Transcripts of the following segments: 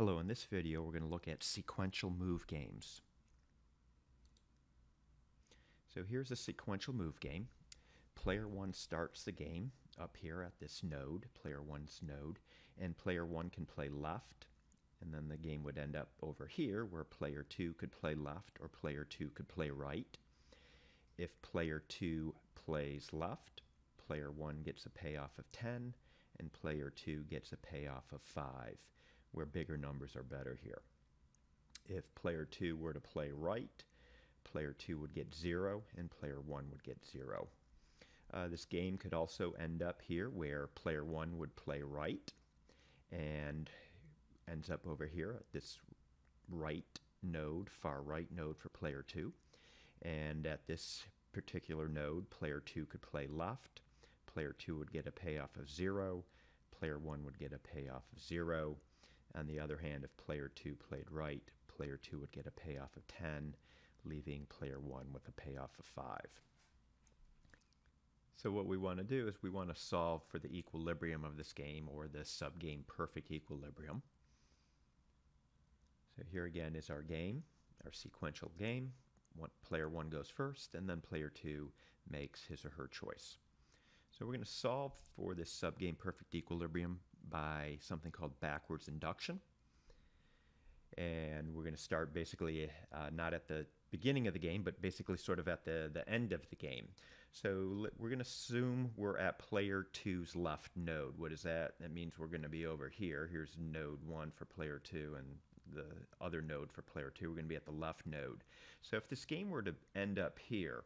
Hello, in this video we're going to look at sequential move games. So here's a sequential move game. Player 1 starts the game up here at this node, player 1's node, and player 1 can play left, and then the game would end up over here where player 2 could play left or player 2 could play right. If player 2 plays left, player 1 gets a payoff of 10, and player 2 gets a payoff of 5 where bigger numbers are better here. If player 2 were to play right, player 2 would get 0 and player 1 would get 0. Uh, this game could also end up here where player 1 would play right and ends up over here at this right node, far right node for player 2. And at this particular node, player 2 could play left, player 2 would get a payoff of 0, player 1 would get a payoff of 0, on the other hand, if player 2 played right, player 2 would get a payoff of 10, leaving player 1 with a payoff of 5. So what we want to do is we want to solve for the equilibrium of this game or the subgame perfect equilibrium. So here again is our game, our sequential game. One, player 1 goes first and then player 2 makes his or her choice. So we're going to solve for this subgame perfect equilibrium by something called backwards induction. And we're going to start basically uh, not at the beginning of the game, but basically sort of at the, the end of the game. So we're going to assume we're at player two's left node. What is that? That means we're going to be over here. Here's node one for player two and the other node for player two. We're going to be at the left node. So if this game were to end up here,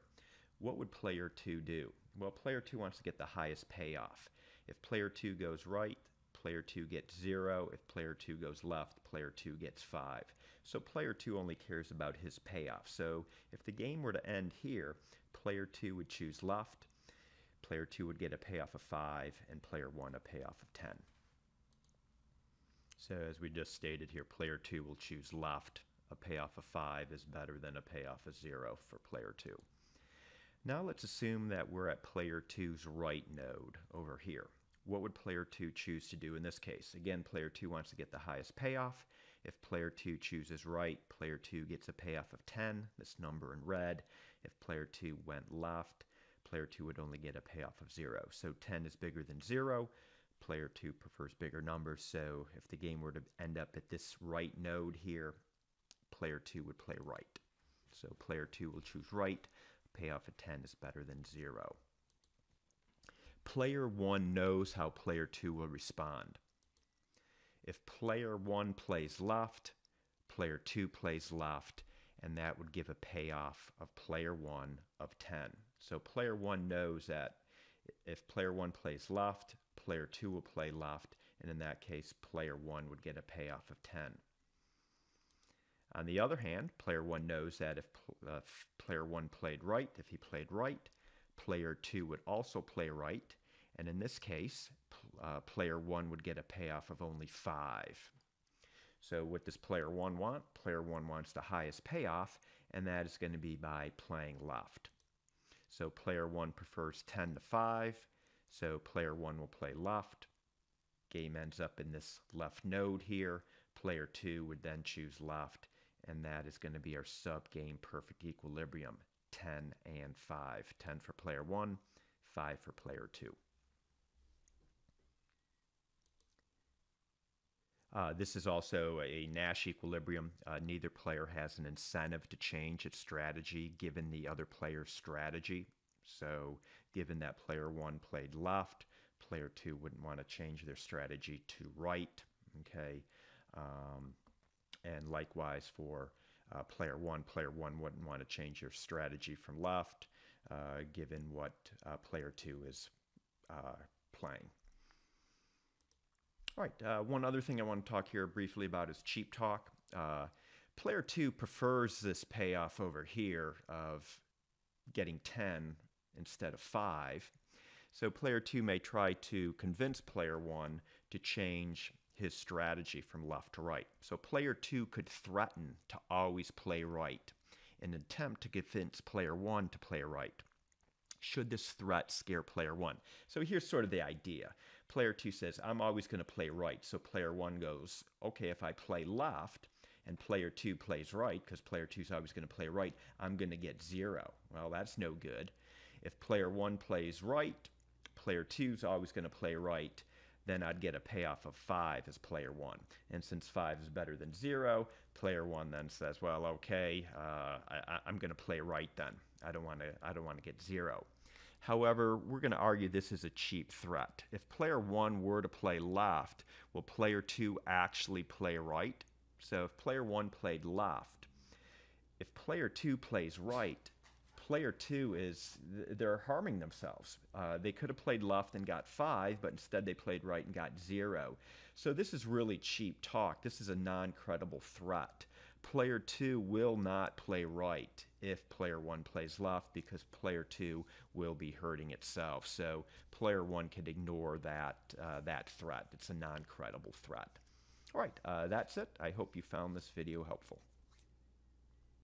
what would player two do? Well, player two wants to get the highest payoff. If player two goes right, player 2 gets 0. If player 2 goes left, player 2 gets 5. So player 2 only cares about his payoff. So if the game were to end here, player 2 would choose left, player 2 would get a payoff of 5, and player 1 a payoff of 10. So as we just stated here, player 2 will choose left. A payoff of 5 is better than a payoff of 0 for player 2. Now let's assume that we're at player 2's right node over here what would player 2 choose to do in this case? Again, player 2 wants to get the highest payoff. If player 2 chooses right, player 2 gets a payoff of 10, this number in red. If player 2 went left, player 2 would only get a payoff of 0. So 10 is bigger than 0. Player 2 prefers bigger numbers, so if the game were to end up at this right node here, player 2 would play right. So player 2 will choose right. Payoff of 10 is better than 0 player one knows how player two will respond. If player one plays left, player two plays left, and that would give a payoff of player one of 10. So player one knows that if player one plays left, player two will play left, and in that case, player one would get a payoff of 10. On the other hand, player one knows that if, uh, if player one played right, if he played right, player two would also play right, and in this case, uh, player one would get a payoff of only five. So what does player one want? Player one wants the highest payoff, and that is going to be by playing left. So player one prefers 10 to 5, so player one will play left. Game ends up in this left node here. Player two would then choose left, and that is going to be our sub-game perfect equilibrium, 10 and 5. 10 for player one, 5 for player two. Uh, this is also a Nash equilibrium. Uh, neither player has an incentive to change its strategy given the other player's strategy. So, given that player one played left, player two wouldn't want to change their strategy to right. Okay. Um, and likewise for uh, player one, player one wouldn't want to change your strategy from left uh, given what uh, player two is uh, playing. All right, uh, one other thing I want to talk here briefly about is cheap talk. Uh, player two prefers this payoff over here of getting 10 instead of 5. So player 2 may try to convince player 1 to change his strategy from left to right. So player 2 could threaten to always play right in an attempt to convince player 1 to play right should this threat scare player one? So here's sort of the idea. Player two says, I'm always going to play right. So player one goes, okay, if I play left and player two plays right, because player two is always going to play right, I'm going to get zero. Well, that's no good. If player one plays right, player two is always going to play right, then I'd get a payoff of 5 as player 1. And since 5 is better than 0, player 1 then says, well, okay, uh, I, am going to play right then. I don't want to I don't want to get 0. However, we're going to argue this is a cheap threat. If player 1 were to play left, will player 2 actually play right? So if player 1 played left, if player 2 plays right, player two is they're harming themselves. Uh, they could have played left and got five, but instead they played right and got zero. So this is really cheap talk. This is a non credible threat. Player two will not play right if player one plays left because player two will be hurting itself. So player one can ignore that, uh, that threat. It's a non credible threat. All right, uh, that's it. I hope you found this video helpful.